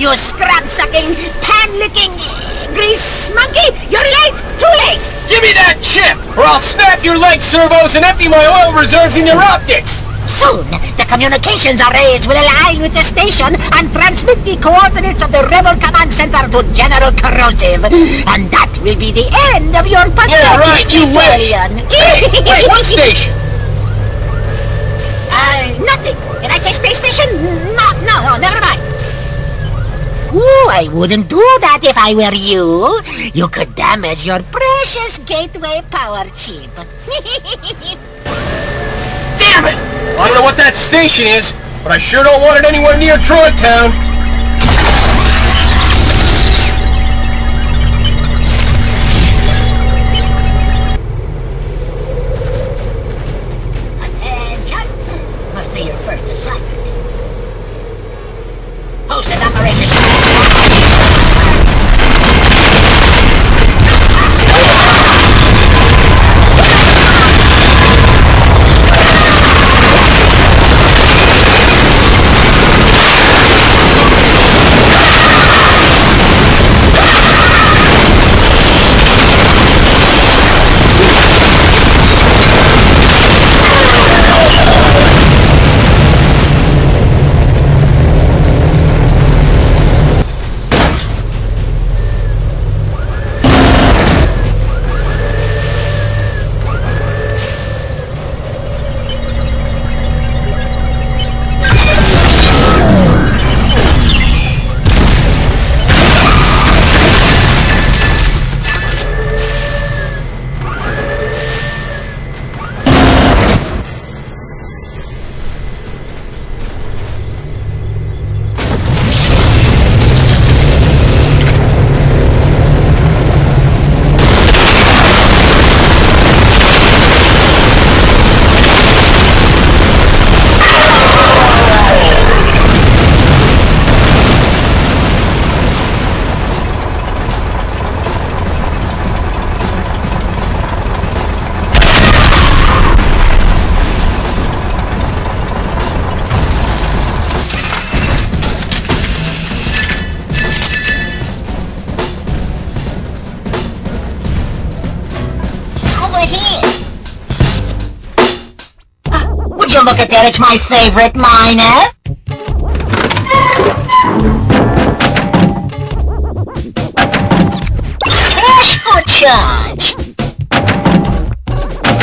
you scrap-sucking, pan-licking, grease monkey! You're late! Too late! Give me that chip, or I'll snap your leg servos and empty my oil reserves in your optics! Soon, the communications arrays will align with the station and transmit the coordinates of the Rebel Command Center to General Corrosive. And that will be the end of your pathetic Yeah, right, you wish! Hey, wait, what station? Uh, nothing. Did I say space station? No, no, no, never mind. I wouldn't do that if I were you. You could damage your precious gateway power chip. Damn it! I don't know what that station is, but I sure don't want it anywhere near Droid Town. You look at that? It's my favorite miner. Cash for charge.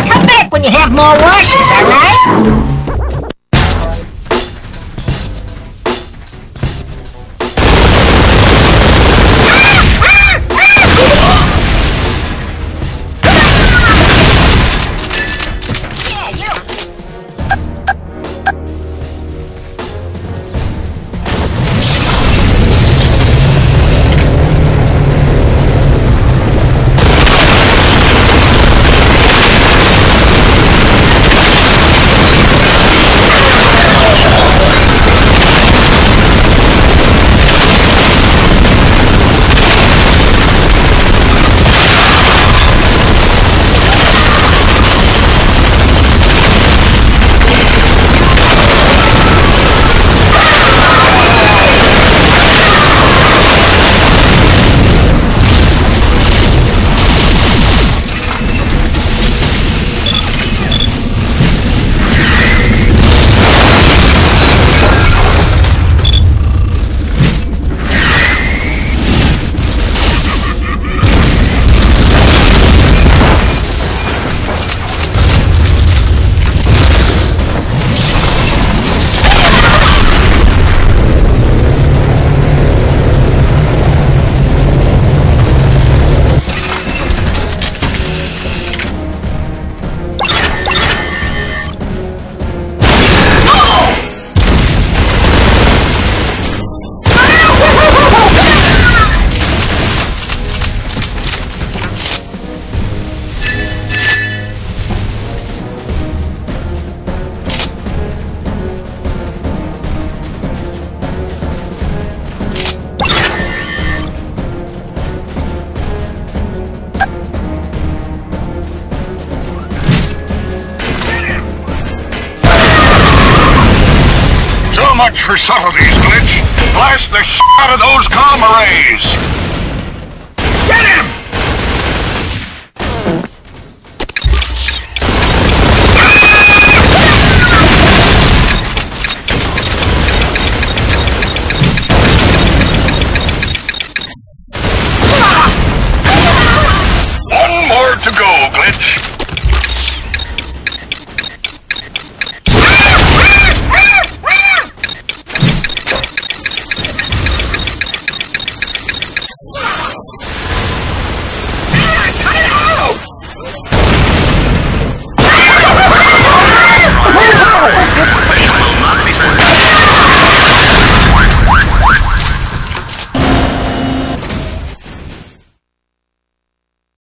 Come back when you have more washers, alright? Much for subtleties, Glitch. Blast the sh out of those comm arrays! Get him! One more to go, Glitch.